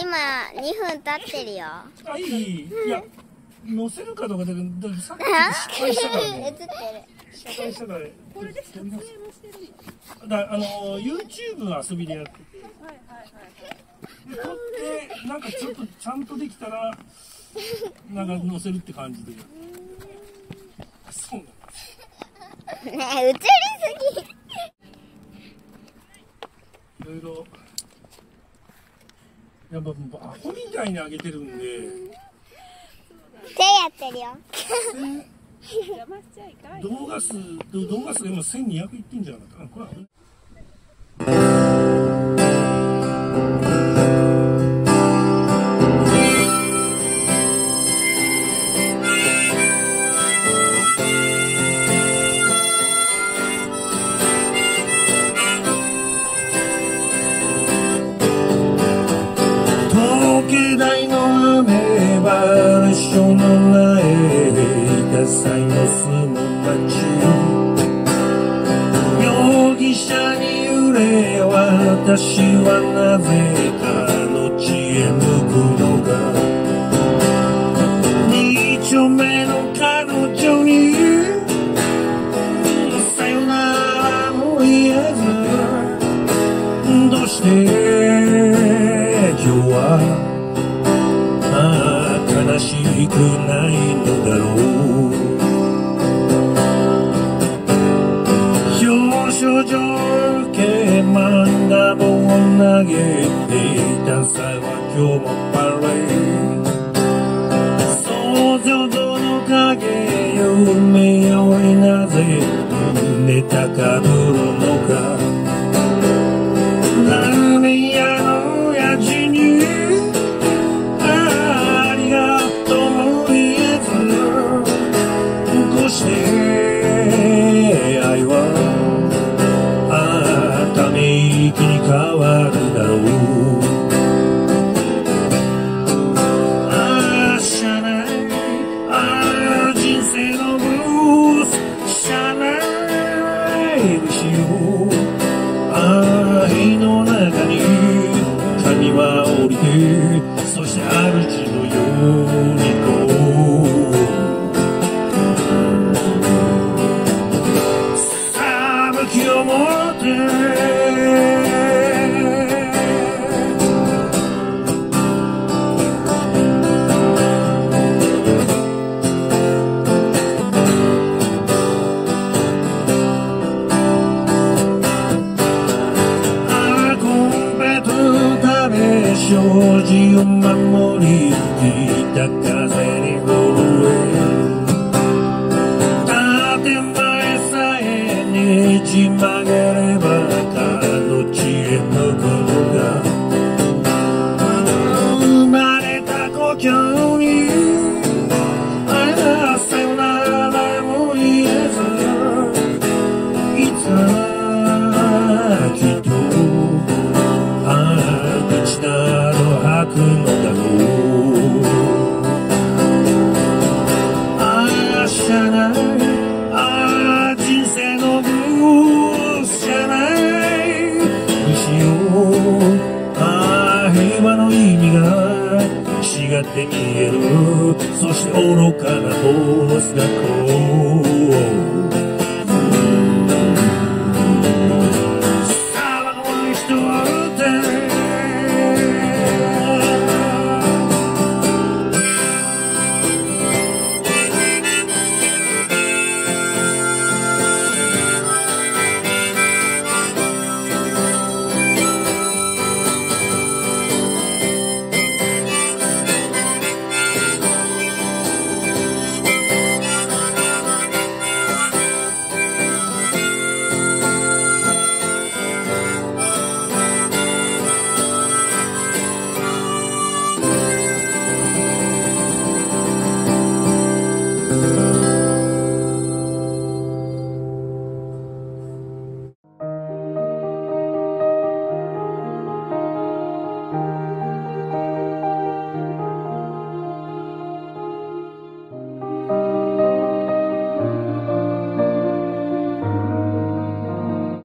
今2分経ってるよ。あいいいや載せるかどうかだけどさっき失敗したから映ねってる失敗したからこれで撮りますだあの YouTube 遊びでやっててで撮ってなんかちょっとちゃんとできたらなんか載せるって感じで。そうなんねえ映りすぎ。いろいろやっぱアホみたいに上げてるんで。手やってるよ。邪魔しちゃいかんよ。動画数動画数が今1200いってんじゃなかったかなこれは東京大の雨場所のない多彩の住む街容疑者に揺れ私はなぜかの地へ向くのが二丁目の彼女にさよならも言えずどうして今日は悲しくないのだろう表彰状受け漫画本を投げていた際は今日もパレー。ド想像との影夢よりなぜ。胸高ぶるの障子を守り北風に震えやって消える。そして愚かなボスがこう